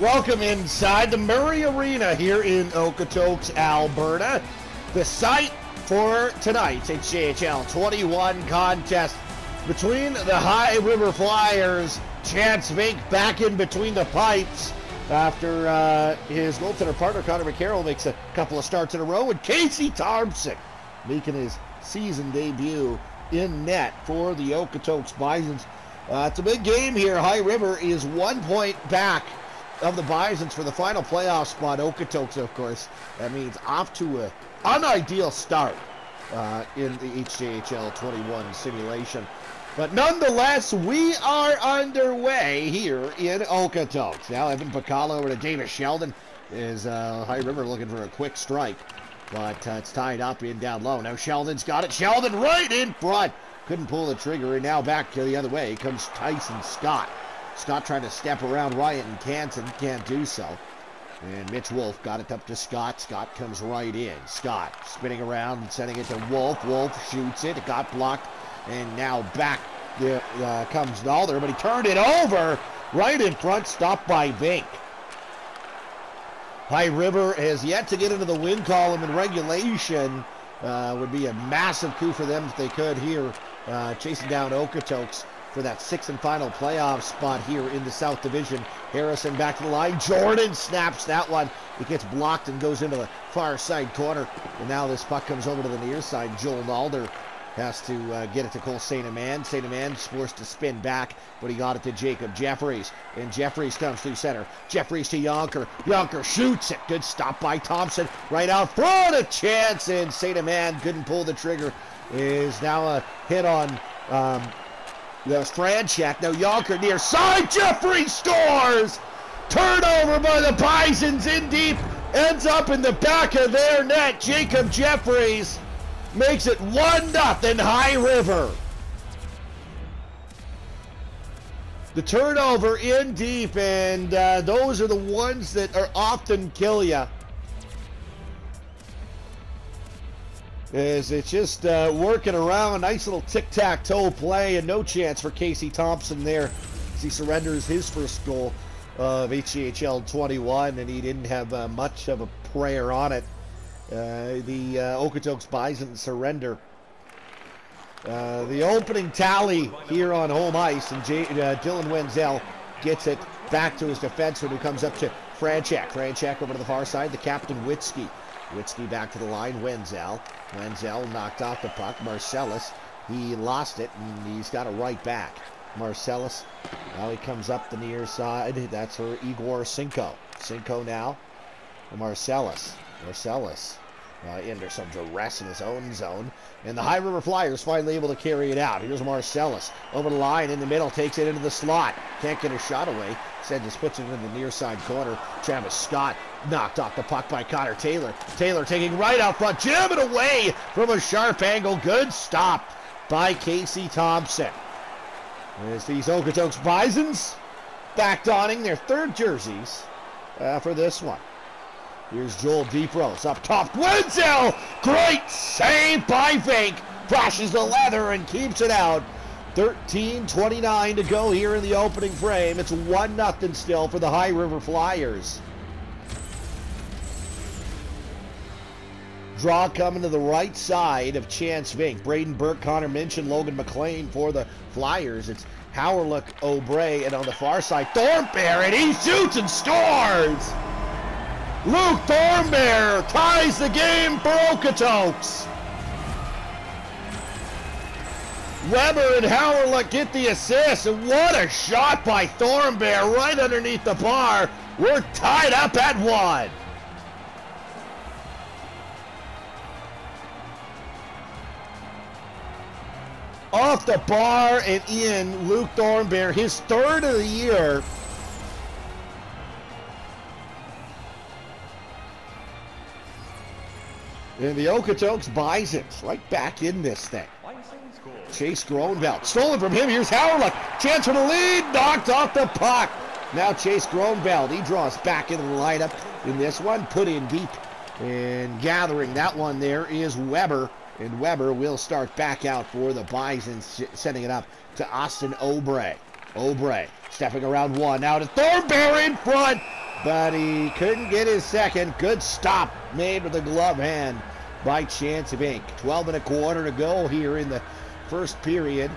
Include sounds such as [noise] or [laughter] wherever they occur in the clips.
Welcome inside the Murray Arena here in Okotoks, Alberta. The site for tonight's HJHL 21 contest between the High River Flyers. Chance Vink back in between the pipes after uh, his goaltender partner Connor McCarroll makes a couple of starts in a row, and Casey Thompson making his season debut in net for the Okotoks Bisons. Uh, it's a big game here. High River is one point back of the Bisons for the final playoff spot. Okotoks, of course, that means off to an unideal start uh, in the HJHL 21 simulation. But nonetheless, we are underway here in Okotoks. Now Evan Pacala over to Davis Sheldon is uh, High River looking for a quick strike. But uh, it's tied up in down low. Now Sheldon's got it. Sheldon right in front. Couldn't pull the trigger. And now back to the other way comes Tyson Scott. Scott trying to step around Wyatt and Canton. Can't do so. And Mitch Wolf got it up to Scott. Scott comes right in. Scott spinning around and sending it to Wolf. Wolf shoots it. It got blocked. And now back uh, comes Nalder, but he turned it over right in front, stopped by Vink. High River has yet to get into the win column in regulation. Uh, would be a massive coup for them if they could here, uh, chasing down Okotoks for that sixth and final playoff spot here in the South Division. Harrison back to the line. Jordan snaps that one. It gets blocked and goes into the far side corner. And now this puck comes over to the near side. Joel Nalder has to uh, get it to Cole St. Amand. St. Amand's forced to spin back, but he got it to Jacob Jeffries. And Jeffries comes through center. Jeffries to Yonker. Yonker shoots it. Good stop by Thompson. Right out front. A chance, and St. Amand couldn't pull the trigger. Is now a hit on um, the Stranchek. Now Yonker near side. Jeffries scores! Turnover by the Bisons in deep. Ends up in the back of their net. Jacob Jeffries makes it 1 nothing High River. The turnover in deep, and uh, those are the ones that are often kill you. Is it's just uh, working around, nice little tic-tac-toe play, and no chance for Casey Thompson there as he surrenders his first goal of HJHL 21, and he didn't have uh, much of a prayer on it. Uh, the uh, Okotoks Bison surrender. Uh, the opening tally here on home ice, and J- uh, Dylan Wenzel gets it back to his defenseman who comes up to Franchek. Franchek over to the far side, the captain Witzke. Witzke back to the line, Wenzel. Wenzel knocked off the puck. Marcellus, he lost it, and he's got it right back. Marcellus, now he comes up the near side. That's for Igor Cinco. Cinco now. Marcellus. Marcellus uh, under some duress in his own zone. And the High River Flyers finally able to carry it out. Here's Marcellus over the line in the middle, takes it into the slot. Can't get a shot away. Just puts it in the near side corner. Travis Scott knocked off the puck by Connor Taylor. Taylor taking right out front, jamming away from a sharp angle. Good stop by Casey Thompson. As these Okotoks Bisons back donning their third jerseys uh, for this one. Here's Joel Deepros up top. Wenzel! Great save by Vink. Crashes the leather and keeps it out. 13-29 to go here in the opening frame. It's 1-0 still for the High River Flyers. Draw coming to the right side of Chance Vink. Braden Burke, Connor Minchin, Logan McLean for the Flyers. It's Howerlook, O'Bray, and on the far side, Thornberry, and he shoots and scores! Luke Thornbear ties the game for Okotoks. Weber and Howerlook get the assist, and what a shot by Thornbear right underneath the bar. We're tied up at one. Off the bar and in, Luke Thornbear, his third of the year. And the Okotoks Bisons right back in this thing. Chase Groenveld. Stolen from him. Here's Howerlook. Chance for the lead. Knocked off the puck. Now Chase Groenveld. He draws back into the lineup in this one. Put in deep. And gathering that one there is Weber. And Weber will start back out for the Bisons, sending it up to Austin Obrey. Obrey stepping around one. Now to Thornberry in front. but he couldn't get his second. Good stop made with the glove hand by Chance Vink. 12 and a quarter to go here in the first period.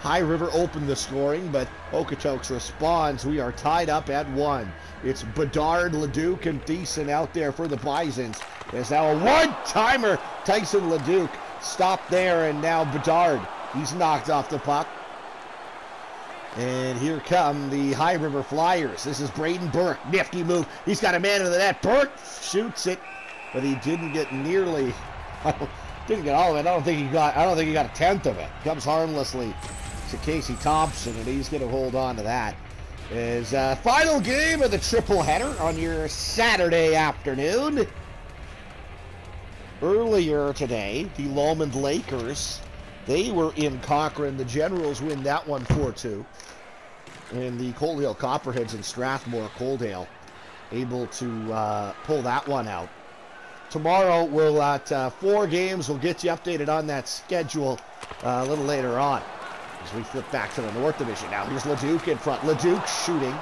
High River opened the scoring, but Okotoks responds. We are tied up at one. It's Bedard, Leduc, and Thiessen out there for the Bisons. There's now a one-timer. Tyson Leduc stopped there, and now Bedard. He's knocked off the puck. And here come the High River Flyers. This is Braden Burke. Nifty move. He's got a man into the net. Burke shoots it, but he didn't get nearly. [laughs] didn't get all of it. I don't think he got. I don't think he got a tenth of it. Comes harmlessly to Casey Thompson, and he's going to hold on to that. Is uh, final game of the triple header on your Saturday afternoon. Earlier today, the Lomond Lakers, they were in Cochrane. The Generals win that one 4-2. And the Coaldale Copperheads in Strathmore, Coaldale, able to uh, pull that one out. Tomorrow, we'll at uh, four games. We'll get you updated on that schedule uh, a little later on. As we flip back to the North Division. Now here's Leduc in front. Leduc shooting.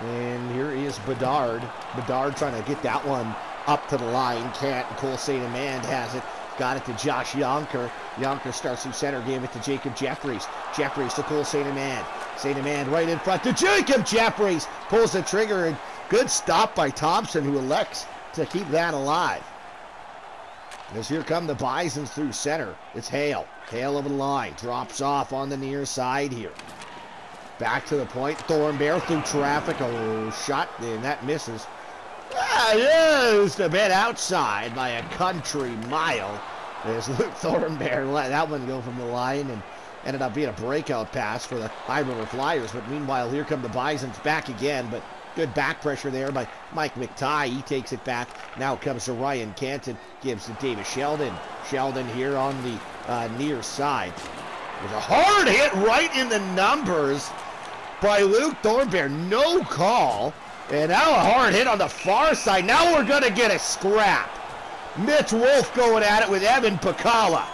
And here is Bedard. Bedard trying to get that one up to the line. Can't. Cole St. Amand has it. Got it to Josh Yonker. Yonker starts through center. Gave it to Jacob Jeffries. Jeffries to Cole St. Amand. St. Amand right in front to Jacob Jeffries. Pulls the trigger. And good stop by Thompson, who elects to keep that alive. As here come the Bisons through center. It's Hale. Hale over the line. Drops off on the near side here. Back to the point. Thornbear through traffic. Oh, shot. And that misses. Ah, just a bit outside by a country mile. There's Luke [laughs] Thornbear let that one go from the line and ended up being a breakout pass for the High River Flyers. But meanwhile, here come the Bisons back again. But Good back pressure there by Mike McTie. He takes it back. Now comes to Ryan Canton. Gives to Davis Sheldon. Sheldon here on the uh, near side. There's a hard hit right in the numbers by Luke Thornbear. No call. And now a hard hit on the far side. Now we're going to get a scrap. Mitch Wolf going at it with Evan Pacala.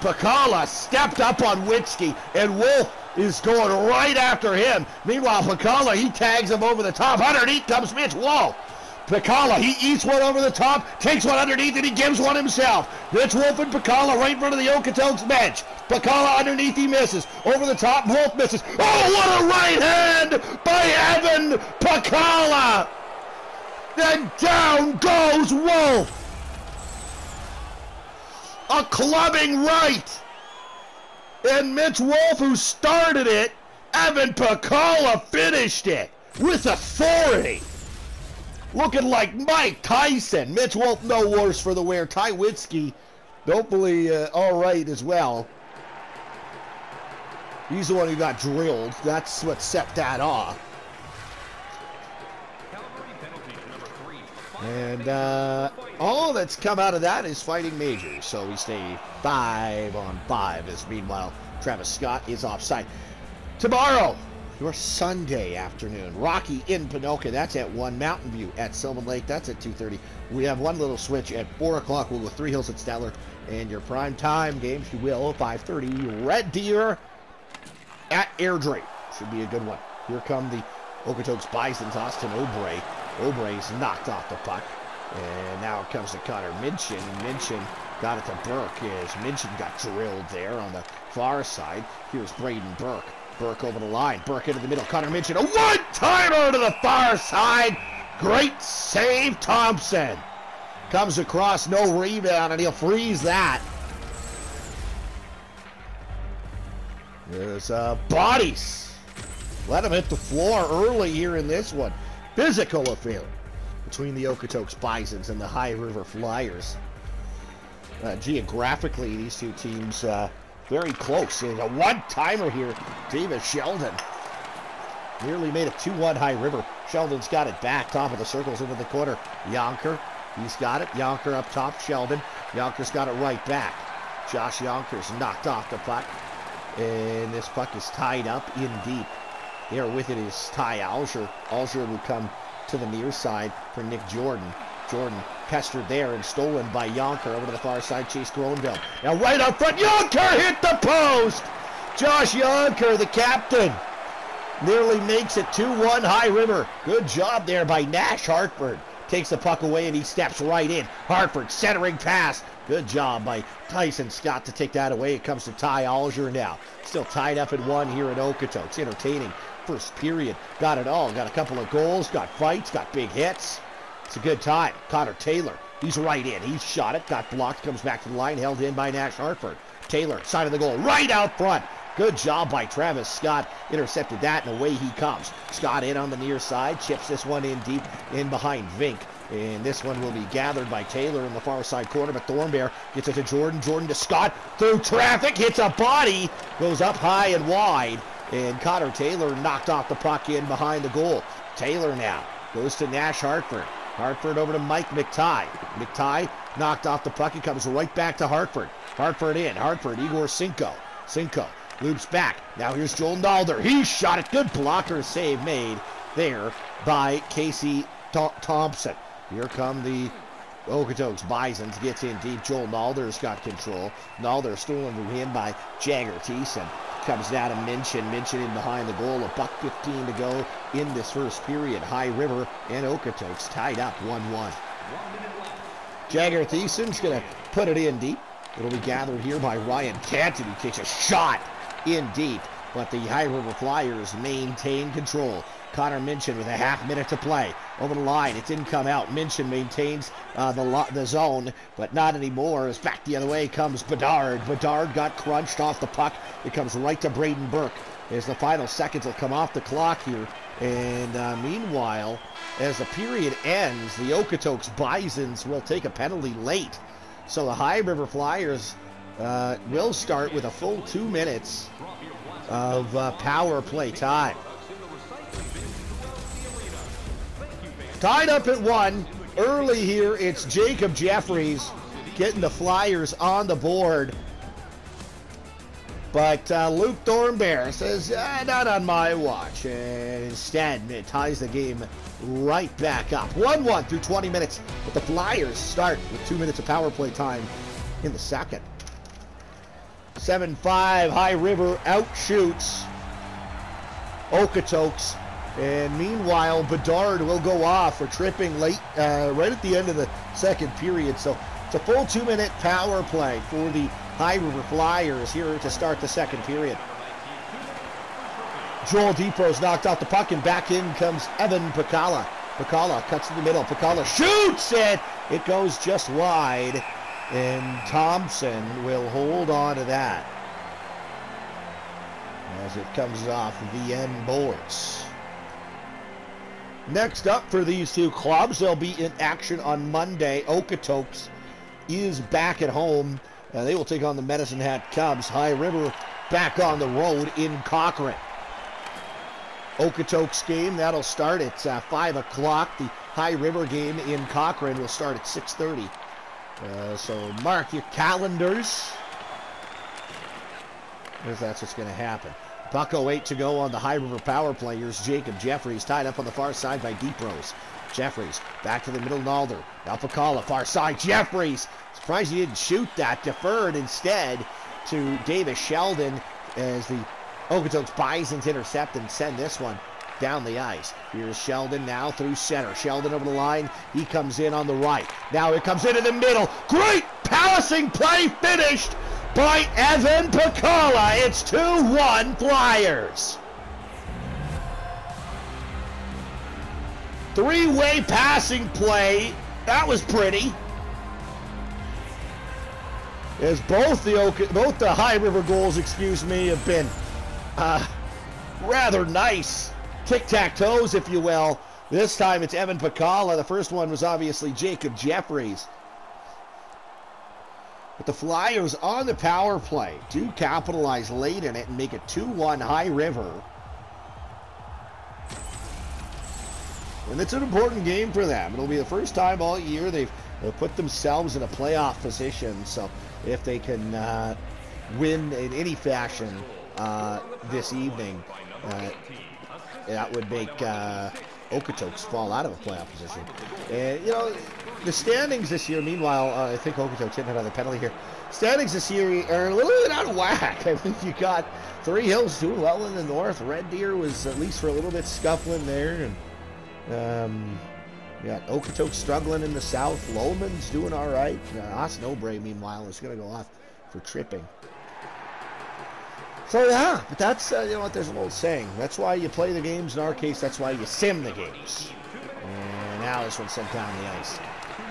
Pacala stepped up on Witzke, and Wolf is going right after him. Meanwhile, Pacala, he tags him over the top. Underneath comes Mitch Wolf. Pacala, he eats one over the top, takes one underneath, and he gives one himself. Mitch Wolf and Pacala right in front of the Okotoks bench. Pacala underneath, he misses. Over the top, Wolf misses. Oh, what a right hand by Evan Pacala! Then down goes Wolf. A clubbing right. And Mitch Wolf, who started it, Evan Pacala finished it with authority. Looking like Mike Tyson. Mitch Wolf, no worse for the wear. Ty Witzke, hopefully uh, all right as well. He's the one who got drilled. That's what set that off. And uh, all that's come out of that is fighting majors. So we stay five on five. As meanwhile, Travis Scott is offside. Tomorrow, your Sunday afternoon, Rocky in Ponoka. That's at one. Mountain View at Sylvan Lake. That's at 2:30. We have one little switch at four o'clock. We'll go Three Hills at Stettler, and your prime time games, you will 5:30. Red Deer at Airdrie should be a good one. Here come the Okotoks Bison's Austin Obrey. Obrey's knocked off the puck. And now it comes to Connor Minchin. Minchin got it to Burke as Minchin got drilled there on the far side. Here's Braden Burke. Burke over the line. Burke into the middle. Connor Minchin. A one-timer to the far side. Great save, Thompson. Comes across, no rebound, and he'll freeze that. There's uh, bodies. Let him hit the floor early here in this one. Physical affair between the Okotoks Bisons and the High River Flyers. Uh, geographically, these two teams uh, very close. And a one-timer here, Davis Sheldon. Nearly made a 2-1 High River. Sheldon's got it back, top of the circles into the corner. Yonker, he's got it. Yonker up top, Sheldon. Yonker's got it right back. Josh Yonker's knocked off the puck. And this puck is tied up in deep. There with it is Ty Alger. Alger will come to the near side for Nick Jordan. Jordan pestered there and stolen by Yonker over to the far side. Chase Groenveld. Now right up front, Yonker hit the post! Josh Yonker, the captain. nearly makes it 2-1 High River. Good job there by Nash Hartford. Takes the puck away and he steps right in. Hartford centering pass. Good job by Tyson Scott to take that away. It comes to Ty Alger now. Still tied up at one here at Okotoks. Entertaining first period. Got it all. Got a couple of goals. Got fights. Got big hits. It's a good time. Connor Taylor. He's right in. He's shot it. Got blocked. Comes back to the line. Held in by Nash Hartford. Taylor, side of the goal. Right out front. Good job by Travis Scott. Intercepted that, and away he comes. Scott in on the near side. Chips this one in deep in behind Vink. And this one will be gathered by Taylor in the far side corner, but Thornbear gets it to Jordan. Jordan to Scott. Through traffic. Hits a body. Goes up high and wide. And Connor Taylor knocked off the puck in behind the goal. Taylor now goes to Nash Hartford. Hartford over to Mike McTie. McTie knocked off the puck. He comes right back to Hartford. Hartford in. Hartford, Igor Cinco. Cinco loops back. Now here's Joel Nalder. He shot it. Good blocker save made there by Casey Thompson. Here come the Okotoks Bisons. Gets in deep. Joel Nalder's got control. Nalder stolen from him by Jagger Thiessen. Comes down to Minchin. Minchin in behind the goal. A buck 15 to go in this first period. High River and Okotoks tied up 1-1. Jagger Thiessen's going to put it in deep. It'll be gathered here by Ryan Canton. He takes a shot in deep, but the High River Flyers maintain control. Connor Minchin with a half minute to play. Over the line, it didn't come out. Minchin maintains uh, the, the zone, but not anymore. As back the other way comes Bedard. Bedard got crunched off the puck. It comes right to Braden Burke. As the final seconds will come off the clock here. And uh, meanwhile, as the period ends, the Okotoks Bisons will take a penalty late. So the High River Flyers uh, will start with a full two minutes of uh, power play time. Tied up at one. Early here, it's Jacob Jeffries getting the Flyers on the board. But uh, Luke Thornbear says, ah, not on my watch. And instead, it ties the game right back up. 1 1 through 20 minutes. But the Flyers start with two minutes of power play time in the second. 7 5, High River outshoots Okotoks and meanwhile, Bedard will go off for tripping late, uh, right at the end of the second period. So it's a full two-minute power play for the High River Flyers here to start the second period. Joel Depro's knocked off the puck, and back in comes Evan Pacala. Pacala cuts in the middle. Pacala shoots it. It goes just wide, and Thompson will hold on to that as it comes off the end boards. Next up for these two clubs, they'll be in action on Monday. Okotoks is back at home. Uh, they will take on the Medicine Hat Cubs. High River back on the road in Cochrane. Okotoks game, that'll start at uh, 5 o'clock. The High River game in Cochrane will start at 6.30. Uh, so mark your calendars. If that's what's going to happen. Bucko 8 to go on the High River power players. Jacob Jeffries tied up on the far side by Deeprose. Jeffries back to the middle, Nalder. Alpacala, far side, Jeffries. Surprised he didn't shoot that. Deferred instead to Davis Sheldon as the Okotoks Bisons intercept and send this one down the ice. Here's Sheldon now through center. Sheldon over the line. He comes in on the right. Now it comes into the middle. Great passing play finished by Evan Pacala. It's 2-1 Flyers. Three-way passing play. That was pretty. As both the both the High River goals, excuse me, have been uh, rather nice tic-tac-toes, if you will. This time it's Evan Pacala. The first one was obviously Jacob Jeffries. But the Flyers on the power play do capitalize late in it and make it 2-1 High River. And it's an important game for them. It'll be the first time all year they've, they've put themselves in a playoff position. So if they can uh, win in any fashion uh, this evening, uh, that would make uh, Okotoks fall out of a playoff position. And, you know, the standings this year, meanwhile, uh, I think Okotoks hit another penalty here. Standings this year are a little bit out of whack. [laughs] I think you got Three Hills doing well in the north. Red Deer was at least for a little bit scuffling there. And um, you got Okotoks struggling in the south. Lomond's doing all right. Uh, Austin meanwhile, is going to go off for tripping. So yeah, but that's uh, you know what there's an old saying. That's why you play the games. In our case, that's why you sim the games. And now this one sent down the ice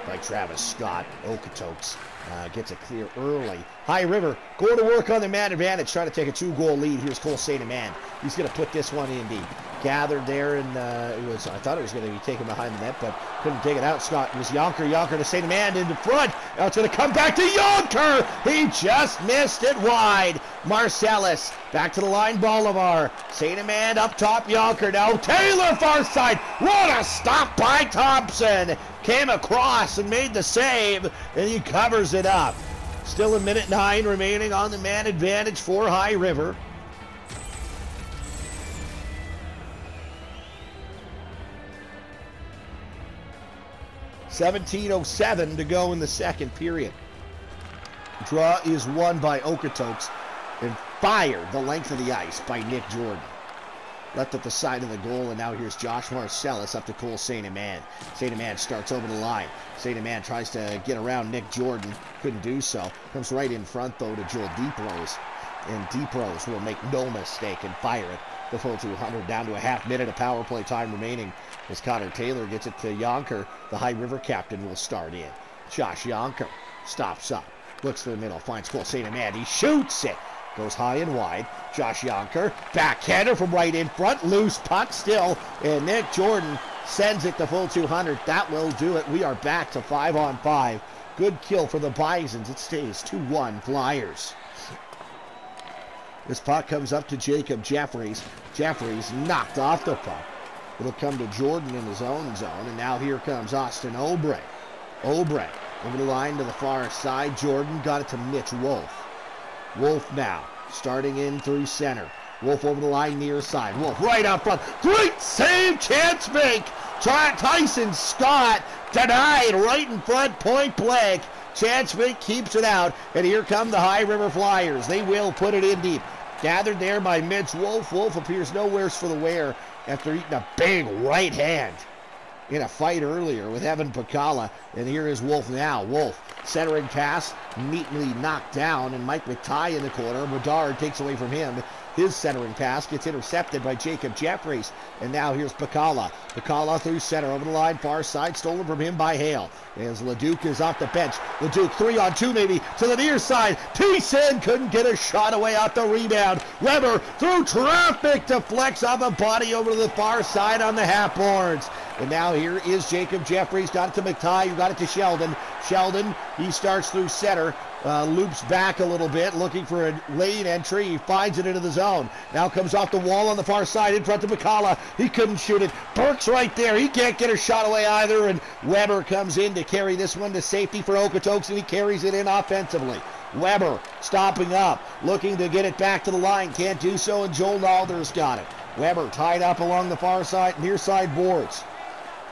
by Travis Scott. Okotoks uh, gets it clear early. High River going to work on the man advantage, trying to take a two-goal lead. Here's Cole St. Amand. He's going to put this one in deep. Gathered there, and uh, it was. I thought it was going to be taken behind the net, but couldn't take it out. Scott it was Yonker. Yonker to St. Amand in the front. Now it's going to come back to Yonker. He just missed it wide. Marcellus back to the line. Bolivar. St. Amand up top. Yonker now. Taylor far side. What a stop by Thompson. Came across and made the save, and he covers it up. Still a minute nine remaining on the man advantage for High River. Seventeen oh seven to go in the second period. Draw is won by Okotoks and fired the length of the ice by Nick Jordan. Left at the side of the goal, and now here's Josh Marcellus up to Cole St. Amand. St. Amand starts over the line. St. Amand tries to get around Nick Jordan. Couldn't do so. Comes right in front, though, to Joel Deeprose. And Deeprose will make no mistake and fire it. The full 200 down to a half minute of power play time remaining as Connor Taylor gets it to Yonker. The High River captain will start in. Josh Yonker stops up. Looks to the middle, finds Cole St. Amand. He shoots it. Goes high and wide. Josh Yonker, backhander from right in front, loose puck still, and Nick Jordan sends it to full 200. That will do it. We are back to five on five. Good kill for the Bisons. It stays 2-1 Flyers. This puck comes up to Jacob Jeffries. Jeffries knocked off the puck. It'll come to Jordan in his own zone, and now here comes Austin Obrey. Obrey over the line to the far side. Jordan got it to Mitch Wolf. Wolf now, starting in through center. Wolf over the line near side. Wolf right out front. Great save, chance make. Tyson Scott denied right in front, point blank. Chance make keeps it out, and here come the High River Flyers. They will put it in deep. Gathered there by Mitch Wolf. Wolf appears nowheres for the wear after eating a big right hand in a fight earlier with Evan Pacala. And here is Wolf now. Wolf centering pass, neatly knocked down, and Mike McTie in the corner. Bedard takes away from him. His centering pass gets intercepted by Jacob Jeffries. And now here's Pacala. Pacala through center over the line, far side, stolen from him by Hale. As Leduc is off the bench. Leduc three on two maybe to the near side. Thiessen couldn't get a shot away off the rebound. Weber through traffic deflects off a body over to the far side on the half boards. And now here is Jacob Jeffries. Got it to McTie, who got it to Sheldon. Sheldon, he starts through center. Uh, loops back a little bit, looking for a lane entry. He finds it into the zone. Now comes off the wall on the far side in front of McCalla. He couldn't shoot it. Burke's right there. He can't get a shot away either. And Weber comes in to carry this one to safety for Okotoks, and he carries it in offensively. Weber stopping up, looking to get it back to the line. Can't do so, and Joel Nalder's got it. Weber tied up along the far side, near side boards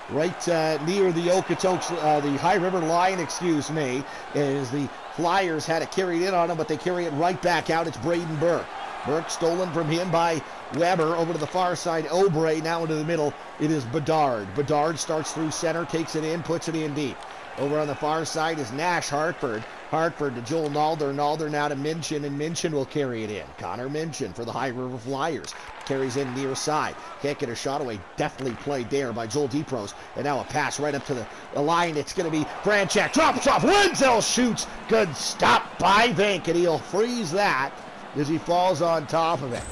right uh, near the Okotoks, uh, the High River line, excuse me, is the Flyers had it carried in on him, but they carry it right back out. It's Braden Burke. Burke stolen from him by Weber over to the far side. Obrey now into the middle. It is Bedard. Bedard starts through center, takes it in, puts it in deep. Over on the far side is Nash Hartford. Hartford to Joel Nalder. Nalder now to Minchin, and Minchin will carry it in. Connor Minchin for the High River Flyers. Carries in near side. Can't get a shot away. Definitely played there by Joel Deepros. And now a pass right up to the line. It's going to be Franchek. Drops off. Wenzel shoots. Good stop by Vink, and he'll freeze that as he falls on top of it.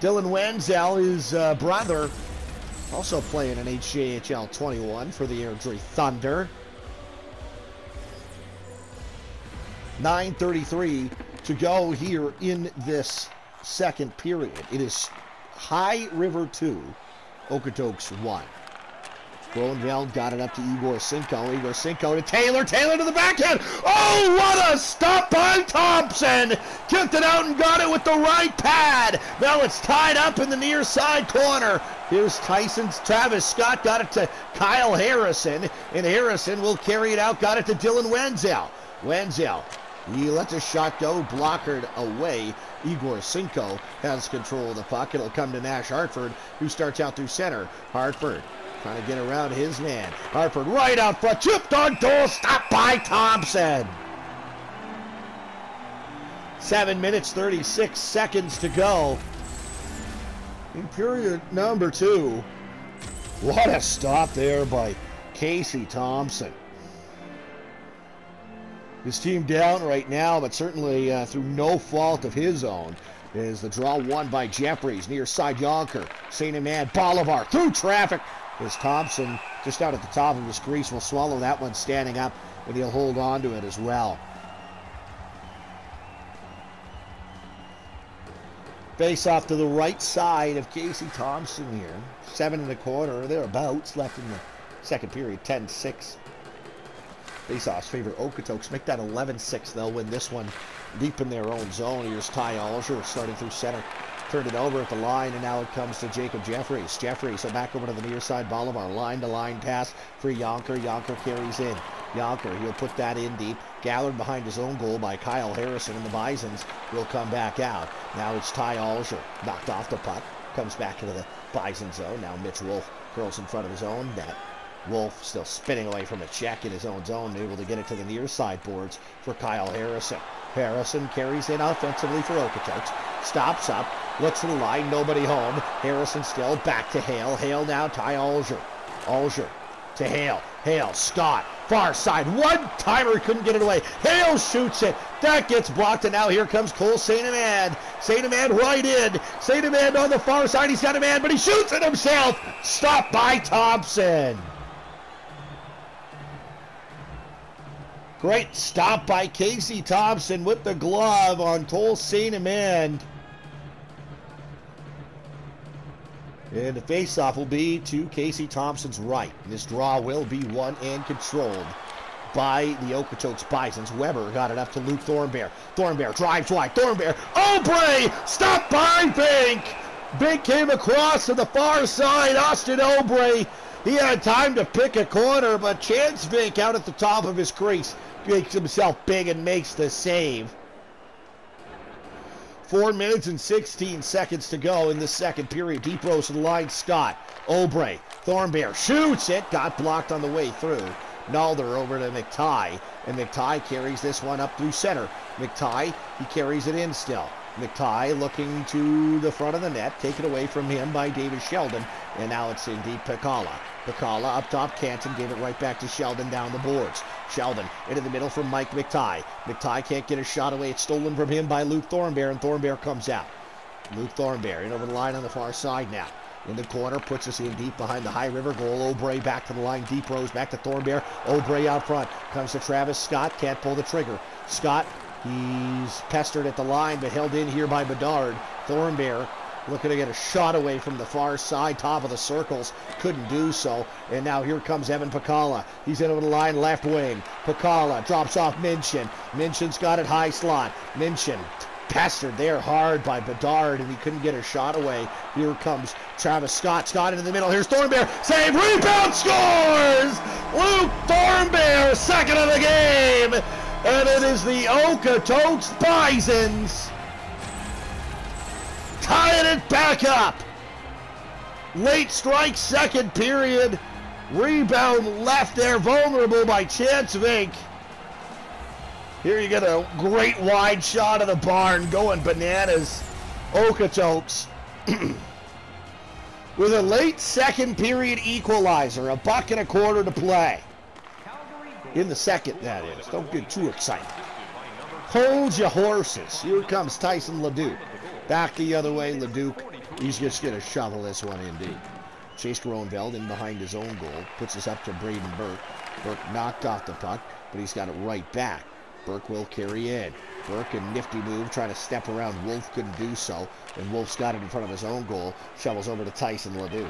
Dylan Wenzel, his uh, brother, also playing in HJHL 21 for the Airdrie Thunder. 9.33 to go here in this second period. It is High River 2, Okotoks 1. Groenveld got it up to Igor Cinco. Igor Cinco to Taylor. Taylor to the backhand. Oh, what a stop by Thompson. Kicked it out and got it with the right pad. Now it's tied up in the near side corner. Here's Tyson's Travis Scott got it to Kyle Harrison. And Harrison will carry it out. Got it to Dylan Wenzel. Wenzel he lets a shot go, blockered away. Igor Cinco has control of the puck. It'll come to Nash Hartford, who starts out through center. Hartford trying to get around his man. Hartford right out front, chipped on goal, stopped by Thompson. Seven minutes, 36 seconds to go. In period number two. What a stop there by Casey Thompson his team down right now, but certainly uh, through no fault of his own. Is the draw won by Jeffries near side Yonker. St. Amand Bolivar through traffic. As Thompson just out at the top of his crease will swallow that one standing up, and he'll hold on to it as well. Face off to the right side of Casey Thompson here. Seven and a quarter, thereabouts, left in the second period, 10 6. Faceoffs favor Okotoks. Make that 11-6. They'll win this one deep in their own zone. Here's Ty Alger starting through center. Turned it over at the line, and now it comes to Jacob Jeffries. Jeffries, so back over to the near side. Bolivar, line-to-line pass for Yonker. Yonker carries in. Yonker, he'll put that in deep. Gathered behind his own goal by Kyle Harrison, and the Bisons will come back out. Now it's Ty Alger. Knocked off the puck. Comes back into the Bison zone. Now Mitch Wolf curls in front of his own net. Wolf still spinning away from a check in his own zone, able to get it to the near side boards for Kyle Harrison. Harrison carries in offensively for Okotoks. Stops up, looks to the line, nobody home. Harrison still back to Hale. Hale now, Ty Alger. Alger to Hale. Hale, Scott, far side. One timer, couldn't get it away. Hale shoots it. That gets blocked, and now here comes Cole St. Amand. St. Amand right in. St. Amand on the far side. He's got a man, but he shoots it himself. Stopped by Thompson. Great stop by Casey Thompson with the glove on Cole St. Amand. And the faceoff will be to Casey Thompson's right. This draw will be won and controlled by the Okotoks Bisons. Weber got it up to Luke Thornbear. Thornbear drives wide. Thornbear. Obrey! Stop by Vink! Vink came across to the far side. Austin Obrey. He had time to pick a corner, but Chance Vink out at the top of his crease makes himself big and makes the save. Four minutes and 16 seconds to go in the second period. Deeprose to the line. Scott. Obrey. Thornbear shoots it. Got blocked on the way through. Nalder over to McTie. And McTie carries this one up through center. McTie, he carries it in still. McTie looking to the front of the net. Taken away from him by David Sheldon. And now it's in deep Pacala. Pacala up top. Canton gave it right back to Sheldon down the boards. Sheldon into the middle from Mike McTie. McTie can't get a shot away. It's stolen from him by Luke Thornbear, and Thornbear comes out. Luke Thornbear in over the line on the far side now. In the corner, puts us in deep behind the High River goal. Obrey back to the line, Deeprose back to Thornbear. Obrey out front. Comes to Travis Scott, can't pull the trigger. Scott, he's pestered at the line, but held in here by Bedard. Thornbear looking to get a shot away from the far side, top of the circles. Couldn't do so. And now here comes Evan Pacala. He's in over the line, left wing. Pacala drops off Minchin. Minchin's got it high slot. Minchin pestered there hard by Bedard, and he couldn't get a shot away. Here comes Travis Scott. Scott into the middle. Here's Thornbear. Save, rebound, scores! Luke Thornbear, second of the game. And it is the Okotoks Bisons tying it back up. Late strike, second period. Rebound left there, vulnerable by Chance Vink. Here you get a great wide shot of the barn going bananas. Okotoks [clears throat] with a late second period equalizer, a buck and a quarter to play. In the second, that is. Don't get too excited. Hold your horses. Here comes Tyson LeDuc. Back the other way, Leduc. He's just going to shovel this one in deep. Chase Groenveld in behind his own goal. Puts us up to Braden Burke. Burke knocked off the puck, but he's got it right back. Burke will carry in. Burke, a nifty move, trying to step around. Wolf couldn't do so. And Wolf's got it in front of his own goal. Shovels over to Tyson Leduc.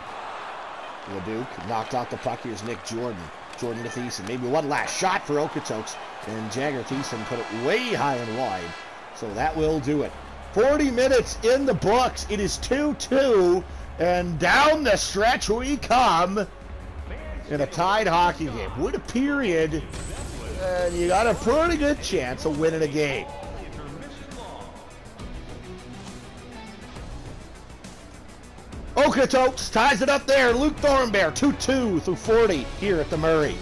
LeDuc knocked out the puck. Here's Nick Jordan. Jordan to Thiessen. Maybe one last shot for Okotoks. And Jagger Thiessen put it way high and wide. So that will do it. 40 minutes in the books. It is 2-2. And down the stretch we come in a tied hockey game. With a period. And you got a pretty good chance of winning a game. Okotoks ties it up there. Luke Thornbear, 2-2 through 40 here at the Murray.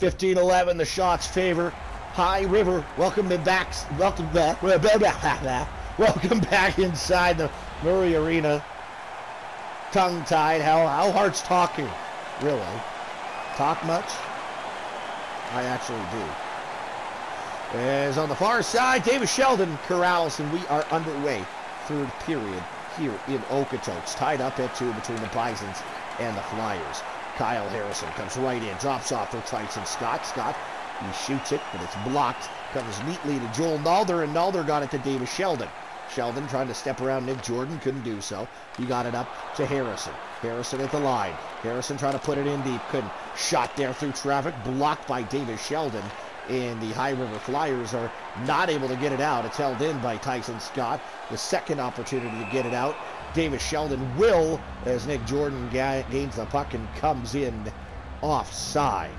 15-11, the shots favor High River. Welcome back. Welcome back. [laughs] Welcome back inside the Murray Arena. Tongue-tied. How how hard's talking? Really? Talk much? I actually do. As on the far side, David Sheldon corrals, and we are underway third period here in Okotoks. Tied up at two between the Bisons and the Flyers. Kyle Harrison comes right in, drops off for Tyson Scott. Scott, he shoots it, but it's blocked. Comes neatly to Joel Nalder, and Nalder got it to Davis Sheldon. Sheldon trying to step around Nick Jordan, couldn't do so. He got it up to Harrison. Harrison at the line. Harrison trying to put it in deep, couldn't. Shot there through traffic, blocked by Davis Sheldon and the High River Flyers are not able to get it out. It's held in by Tyson Scott. The second opportunity to get it out. Davis Sheldon will as Nick Jordan gains the puck and comes in offside.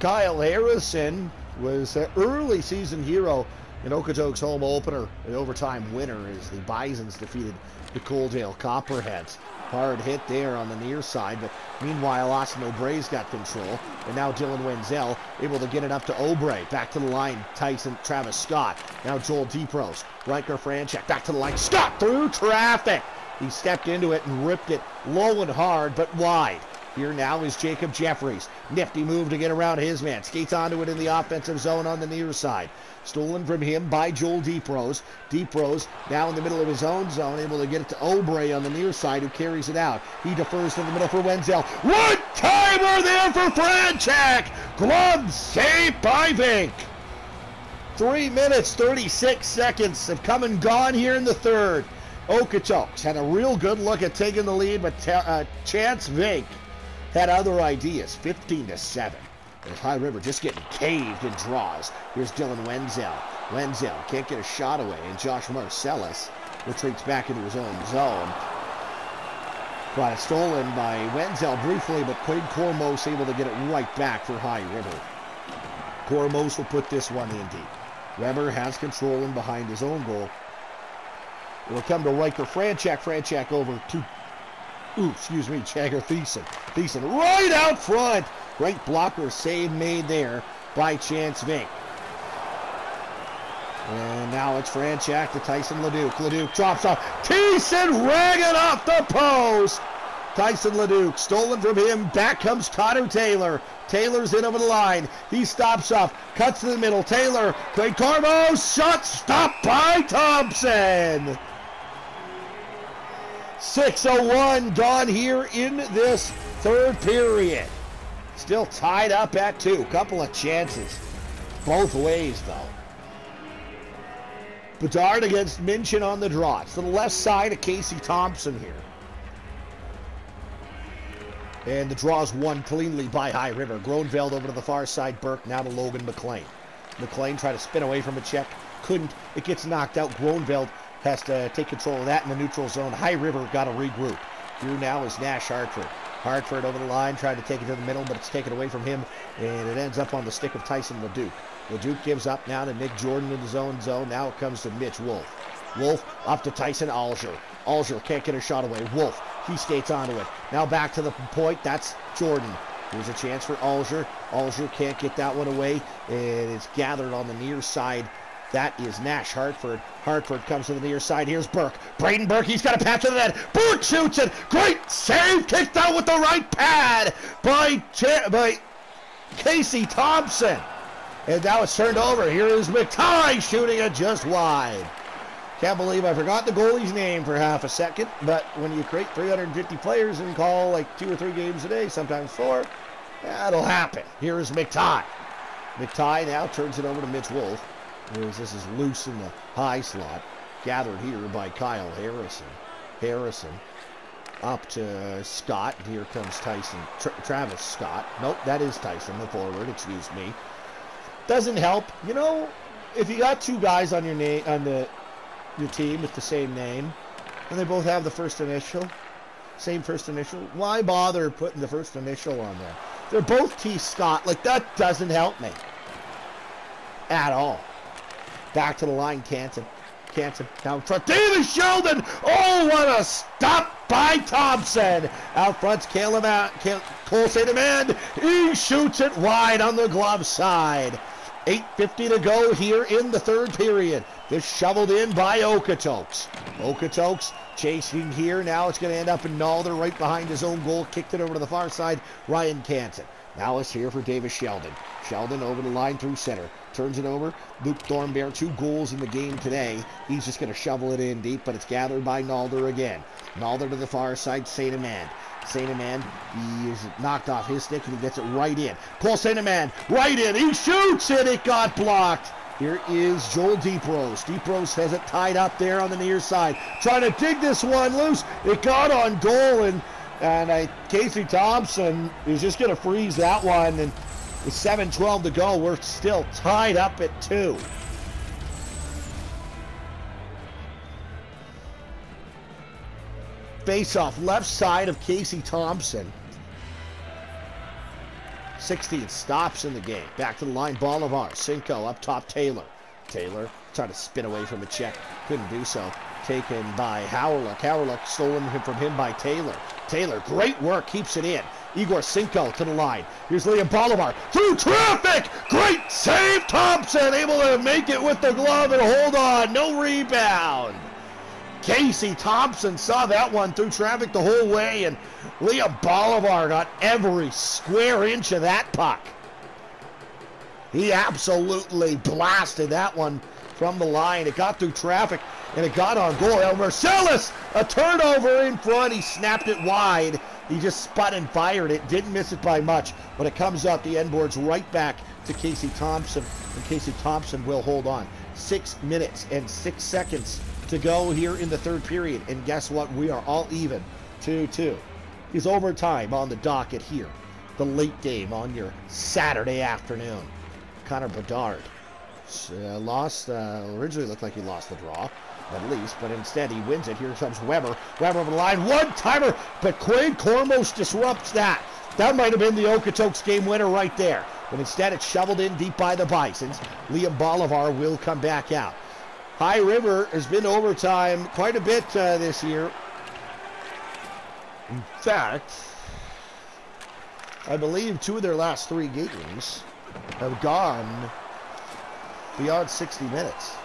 Kyle Harrison was an early season hero in Okotoks home opener, an overtime winner as the Bisons defeated the Coaldale Copperheads. Hard hit there on the near side, but meanwhile, Austin O'Bray's got control. And now Dylan Wenzel able to get it up to O'Bray. Back to the line, Tyson Travis Scott. Now Joel Deepros. Riker Franchek back to the line. Scott through traffic. He stepped into it and ripped it low and hard, but wide. Here now is Jacob Jeffries. Nifty move to get around his man. Skates onto it in the offensive zone on the near side. Stolen from him by Joel Deeprose. Deeprose now in the middle of his own zone, able to get it to O'Bray on the near side, who carries it out. He defers to the middle for Wenzel. One timer there for Franchak. Glove saved by Vink. Three minutes, 36 seconds have come and gone here in the third. Okotoks had a real good look at taking the lead, but uh, Chance Vink had other ideas. 15 to 7. There's High River just getting caved in draws. Here's Dylan Wenzel. Wenzel can't get a shot away, and Josh Marcellus retreats back into his own zone. Got it stolen by Wenzel briefly, but Craig Cormos able to get it right back for High River. Cormos will put this one in deep. Weber has control and behind his own goal. It'll come to Riker Franchak. Franchak over to, ooh, excuse me, Jagger Thiessen. Thiessen right out front. Great blocker save made there by Chance Vink. And now it's Franchak to Tyson Leduc. Leduc drops off. Thiessen ragging off the post. Tyson Leduc stolen from him. Back comes Connor Taylor. Taylor's in over the line. He stops off. Cuts to the middle. Taylor. Craig Carmo. Shot stopped by Thompson. 6.01 gone here in this third period. Still tied up at two. Couple of chances. Both ways, though. Bedard against Minchin on the draw. It's to the left side of Casey Thompson here. And the draw is won cleanly by High River. Groenveld over to the far side. Burke now to Logan McLean. McLean tried to spin away from a check. Couldn't. It gets knocked out. Groenveld has to take control of that in the neutral zone. High River got to regroup. Here now is Nash Hartford. Hartford over the line, trying to take it to the middle, but it's taken away from him, and it ends up on the stick of Tyson LeDuc. LeDuc gives up now to Nick Jordan in his own zone. Now it comes to Mitch Wolf. Wolf up to Tyson Alger. Alger can't get a shot away. Wolf, he skates onto it. Now back to the point. That's Jordan. Here's a chance for Alger. Alger can't get that one away, and it's gathered on the near side that is Nash Hartford. Hartford comes to the near side. Here's Burke. Braden Burke, he's got a patch to the net. Burke shoots it. Great save. Kicked out with the right pad by, by Casey Thompson. And now it's turned over. Here is McTie shooting it just wide. Can't believe I forgot the goalie's name for half a second. But when you create 350 players and call like two or three games a day, sometimes four, that'll happen. Here is McTie. McTie now turns it over to Mitch Wolf. This is loose in the high slot. Gathered here by Kyle Harrison. Harrison. Up to Scott. Here comes Tyson. Tra Travis Scott. Nope, that is Tyson, the forward. Excuse me. Doesn't help. You know, if you got two guys on your name on the your team with the same name, and they both have the first initial, same first initial, why bother putting the first initial on there? They're both T. Scott. Like, that doesn't help me. At all. Back to the line, Canton. Canton down front. David Sheldon! Oh, what a stop by Thompson! Out front, Caleb, Cole St. Amand. He shoots it wide on the glove side. 8.50 to go here in the third period. This shoveled in by Okotoks. Okotoks chasing here. Now it's going to end up in Nalder right behind his own goal. Kicked it over to the far side. Ryan Canton. Now it's here for Davis Sheldon. Sheldon over the line through center. Turns it over. Luke Thornbear, two goals in the game today. He's just going to shovel it in deep, but it's gathered by Nalder again. Nalder to the far side. St. Amand. St. Amand, he is knocked off his stick and he gets it right in. Paul St. Amand, right in. He shoots it. It got blocked. Here is Joel Deeprose. Deeprose has it tied up there on the near side. Trying to dig this one loose. It got on goal, and, and Casey Thompson is just going to freeze that one. And with 7-12 to go, we're still tied up at two. Face off left side of Casey Thompson. 16 stops in the game. Back to the line, Bolivar. Cinco up top, Taylor. Taylor trying to spin away from a check. Couldn't do so. Taken by Howerluck. Howerluck stolen from him by Taylor. Taylor, great work, keeps it in. Igor Cinco to the line. Here's Liam Bolivar through traffic. Great save, Thompson. Able to make it with the glove and hold on. No rebound. Casey Thompson saw that one through traffic the whole way, and Liam Bolivar got every square inch of that puck. He absolutely blasted that one from the line. It got through traffic, and it got on goal. El Marcellus, a turnover in front. He snapped it wide. He just spun and fired it. Didn't miss it by much, but it comes up the end boards right back to Casey Thompson, and Casey Thompson will hold on. Six minutes and six seconds to go here in the third period. And guess what? We are all even 2 2. Is overtime on the docket here. The late game on your Saturday afternoon. Connor Bedard uh, lost, uh, originally looked like he lost the draw, at least, but instead he wins it. Here comes Weber. Weber over the line, one timer, but Quade Cormos disrupts that. That might have been the Okotoks game winner right there. But instead it's shoveled in deep by the Bisons. Liam Bolivar will come back out. High River has been overtime quite a bit uh, this year. In fact, I believe two of their last three games have gone beyond 60 minutes.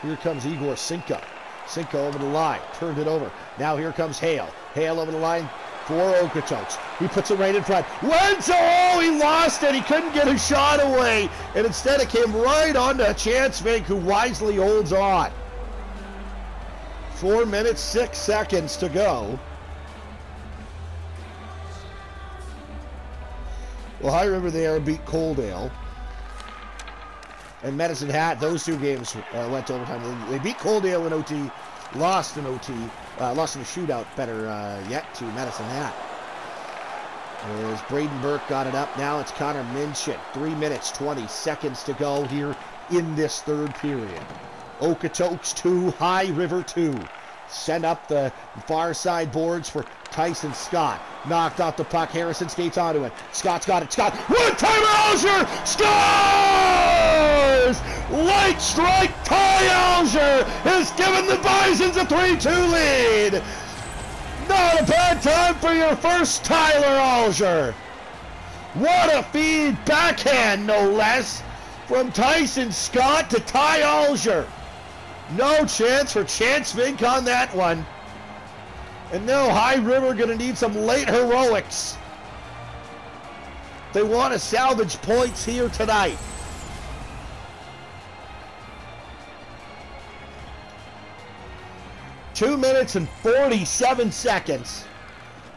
Here comes Igor Cinco. Cinco over the line, turned it over. Now here comes Hale. Hale over the line, for Okotoks. He puts it right in front. Wenzel, oh, he lost it. He couldn't get a shot away. And instead it came right on to Chance Vink, who wisely holds on. Four minutes, six seconds to go. Well, High River there beat Coaldale. And Medicine Hat, those two games uh, went to overtime. They beat Coaldale in OT lost in OT, uh, lost in a shootout, better uh, yet, to Medicine Hat. As Braden Burke got it up, now it's Connor Minchin. Three minutes, 20 seconds to go here in this third period. Okotoks 2, High River 2. Send up the far side boards for Tyson Scott. Knocked off the puck. Harrison skates onto it. Scott's got it. Scott. One time Alger scores! Light strike. Ty Alger has given the Bisons a 3-2 lead. Not a bad time for your first Tyler Alger. What a feed backhand, no less, from Tyson Scott to Ty Alger. No chance for Chance Vink on that one. And no, High River going to need some late heroics. They want to salvage points here tonight. Two minutes and 47 seconds.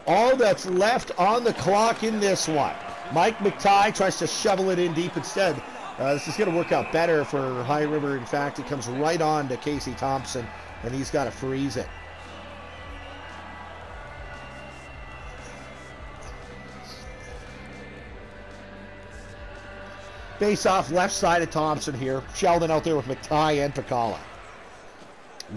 All that's left on the clock in this one. Mike McTye tries to shovel it in deep instead. Uh, this is going to work out better for High River. In fact, it comes right on to Casey Thompson, and he's got to freeze it. Face off left side of Thompson here. Sheldon out there with McTye and Pacala.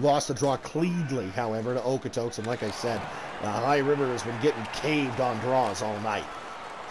Lost the draw cleanly, however, to Okotoks. And like I said, uh, High River has been getting caved on draws all night.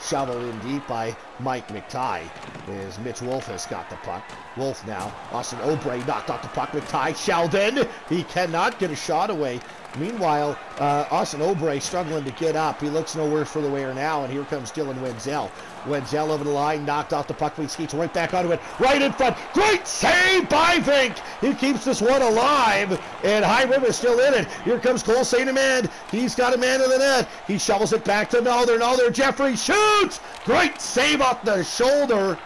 Shoveled in deep by Mike McTighe is Mitch Wolf has got the puck. Wolf now. Austin Obrey knocked off the puck. McTighe. Sheldon. He cannot get a shot away. Meanwhile, uh, Austin Obrey struggling to get up. He looks no worse for the wear now, and here comes Dylan Wenzel. Wenzel over the line, knocked off the puck, but he skates right back onto it, right in front. Great save by Vink. He keeps this one alive, and High River still in it. Here comes Cole St. Amand. He's got a man in the net. He shovels it back to Northern. Northern Jeffrey shoots. Great save off the shoulder,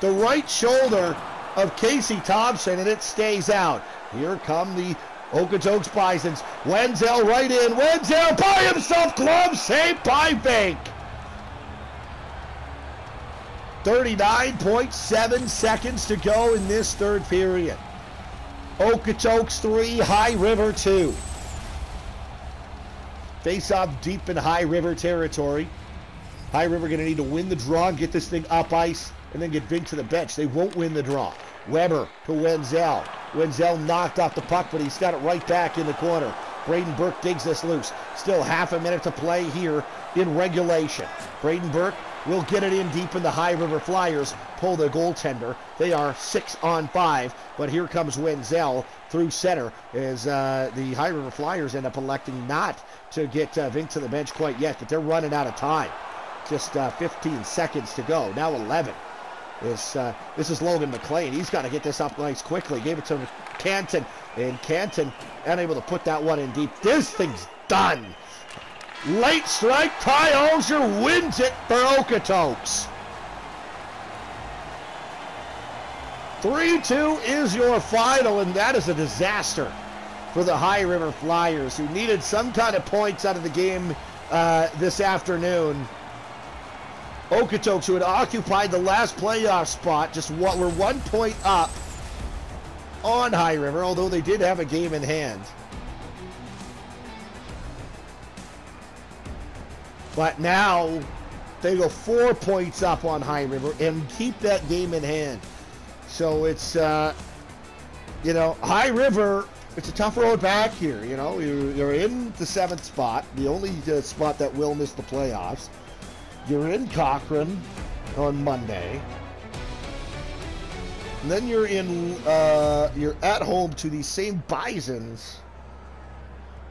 the right shoulder of Casey Thompson, and it stays out. Here come the Okotoks Bisons. Wenzel right in. Wenzel by himself. Glove saved by Vink. 39.7 seconds to go in this third period. Okotoks 3, High River 2. Face off deep in High River territory. High River going to need to win the draw and get this thing up ice and then get Vink to the bench. They won't win the draw. Weber to Wenzel. Wenzel knocked off the puck, but he's got it right back in the corner. Braden Burke digs this loose. Still half a minute to play here in regulation. Braden Burke will get it in deep in the High River Flyers. Pull the goaltender. They are six on five, but here comes Wenzel through center as uh, the High River Flyers end up electing not to get uh, Vink to the bench quite yet, but they're running out of time. Just uh, 15 seconds to go. Now 11. This, uh, this is Logan McLean. He's got to get this up nice quickly. Gave it to Canton, and Canton unable to put that one in deep. This thing's done. Late strike, Ty Alger wins it for Okotoks. 3-2 is your final, and that is a disaster for the High River Flyers, who needed some kind of points out of the game uh, this afternoon. Okotoks, who had occupied the last playoff spot, just what were one point up on High River, although they did have a game in hand. But now they go four points up on High River and keep that game in hand. So it's, uh, you know, High River, it's a tough road back here. You know, you're, you're in the seventh spot, the only uh, spot that will miss the playoffs. You're in Cochrane on Monday. And then you're in, uh, you're at home to the same Bisons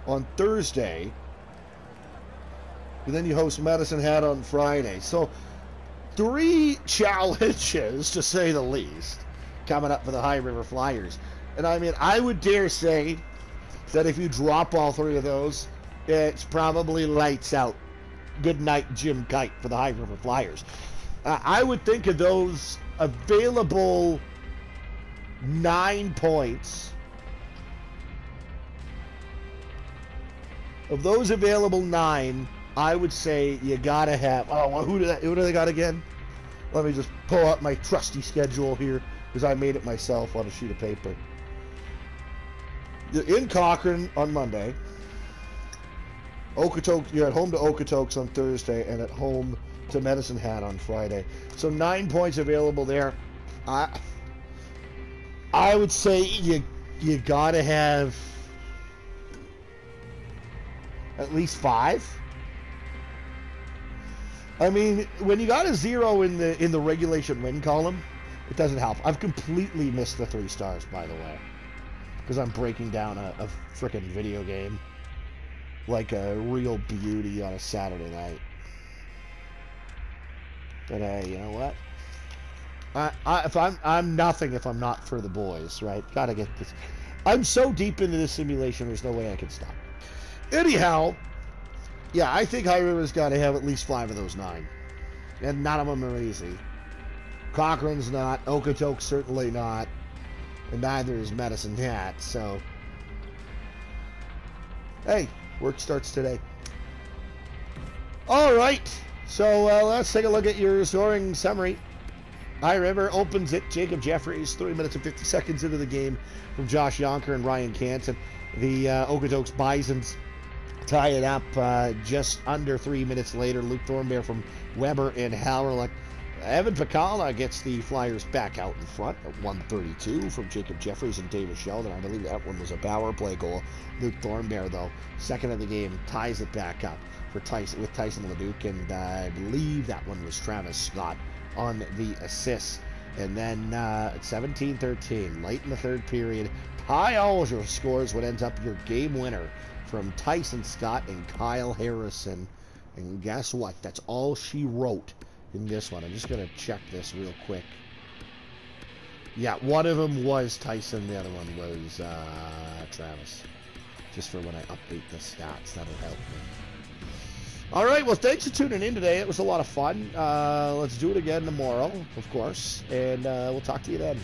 on Thursday. And then you host Medicine Hat on Friday. So, three [laughs] challenges, to say the least, coming up for the High River Flyers. And I mean, I would dare say that if you drop all three of those, it's probably lights out. Good night, Jim Kite, for the High River Flyers. Uh, I would think of those available nine points. Of those available nine, I would say you gotta have. Oh, who do they, who do they got again? Let me just pull up my trusty schedule here because I made it myself on a sheet of paper. In Cochrane on Monday. Okotoks, you're at home to Okotoks on Thursday and at home to Medicine Hat on Friday. So nine points available there. I I would say you you gotta have at least five. I mean, when you got a zero in the in the regulation win column, it doesn't help. I've completely missed the three stars, by the way, because I'm breaking down a, a freaking video game like a real beauty on a Saturday night. But hey, you know what? I, I, if I'm I'm nothing if I'm not for the boys, right? Gotta get this. I'm so deep into this simulation, there's no way I can stop. Anyhow, yeah, I think High River's got to have at least five of those nine, and none of them are easy. Cochrane's not, Okotoks certainly not, and neither is Medicine Hat. So, hey, work starts today. All right, so uh, let's take a look at your scoring summary. High River opens it. Jacob Jeffries, 3 minutes and 50 seconds into the game from Josh Yonker and Ryan Canton. The uh, Okotoks Bisons tie it up uh, just under three minutes later. Luke Thornbear from Weber and Howrelick Evan Pacala gets the Flyers back out in front at 132 from Jacob Jeffries and David Sheldon. I believe that one was a power play goal. Luke Thornbear, though, second of the game, ties it back up for Tyson with Tyson Leduc, and uh, I believe that one was Travis Scott on the assist. And then uh, at 17-13, late in the third period, Ty Alger scores what ends up your game winner from Tyson Scott and Kyle Harrison. And guess what? That's all she wrote in this one. I'm just going to check this real quick. Yeah, one of them was Tyson. The other one was uh, Travis. Just for when I update the stats, that'll help me. All right, well, thanks for tuning in today. It was a lot of fun. Uh, let's do it again tomorrow, of course, and uh, we'll talk to you then.